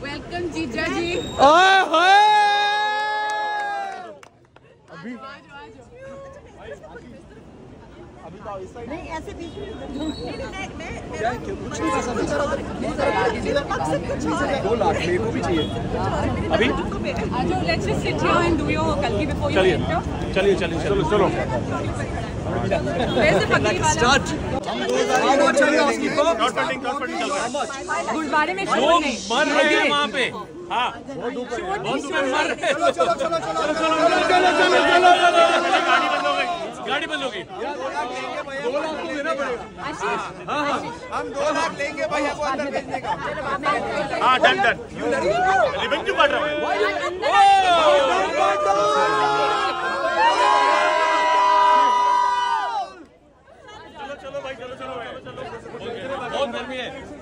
Welcome जीजा जी ओए होए अभी नहीं ऐसे बीच में दो लाख मेरे को भी चाहिए अभी कल की चलिए चलिए चलो चलो गुरुद्वारे में लोग मर रहे हैं वहाँ पे हाँ गाड़ी बंद हो गाड़ी बंद हो गई दो लाख तो देना पड़ेगा हम दो लाख लेंगे भाई आपको अंदर भेजने का हाँ डन डन रिवेन्यू बढ़ रहा है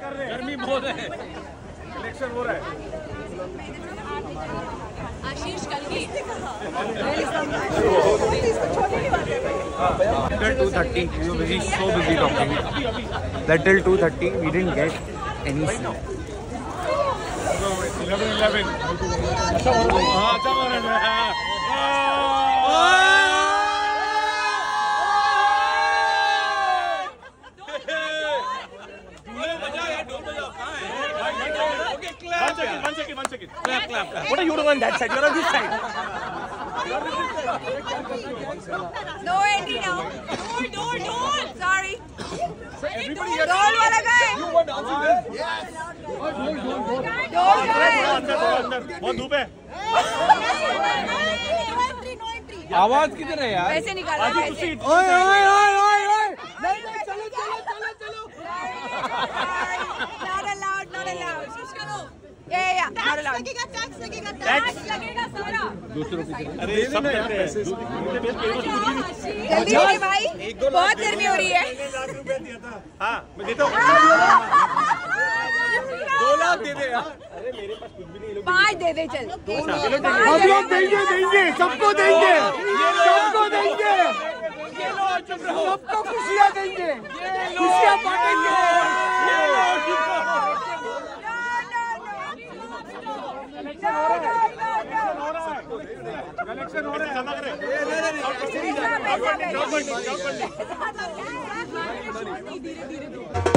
कर रहे हैं। गर्मी बहुत है। इलेक्शन हो रहा है। Ashish 230 230 we we get any 11 11 ma'am. What are you doing on that side? You're on this side. No, Andy, no. Door, door, door. Sorry. So everybody here. door wala guy. You want to answer this? Yes. Door, door, door. Door gaye. Andar, andar. बहुत धूप है. आवाज़ किधर है यार? पैसे निकालो. ओए ओए ओए ओए. अरे सब करते हैं। कुछ भी नहीं जल्दी भाई बहुत गर्मी हो रही है। हाँ मैं देता हूँ। दो लाख दे दे यार पाँच दे दे चल। हम लोग देंगे देंगे सबको देंगे सबको देंगे। सबको खुशियाँ देंगे। धीरे धीरे धीरे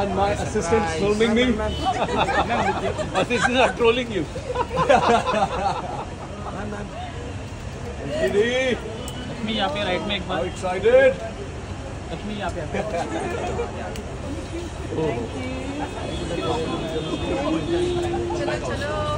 And my surprise. is filming me. assistant are trolling you. Lakshmi, Lakshmi यहाँ पे राइट में एक बार. Excited. लक्ष्मी यहाँ पे. चलो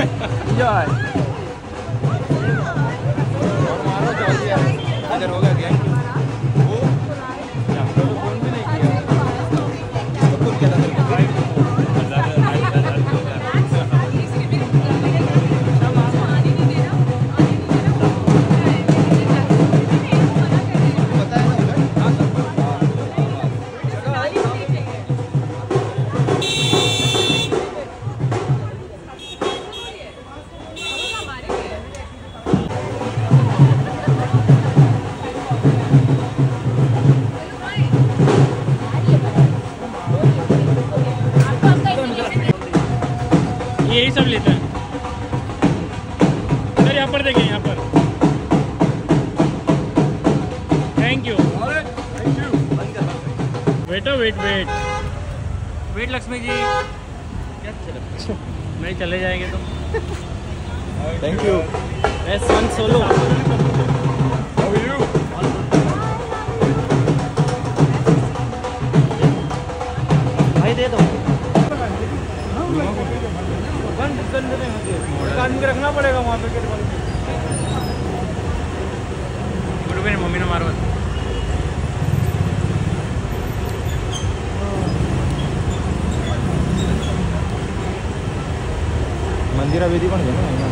Yeah. यही सब लेता है। सर यहाँ पर देखिए यहाँ पर। थैंक यू बेटा wait wait wait Lakshmi ji क्या चले नहीं चले जाएँगे तो। थैंक यू एस वन सोलो बंद हैं रखना पड़ेगा वहाँ पे गेट बंद मम्मी ने मारो। मंदिर अभी कौन है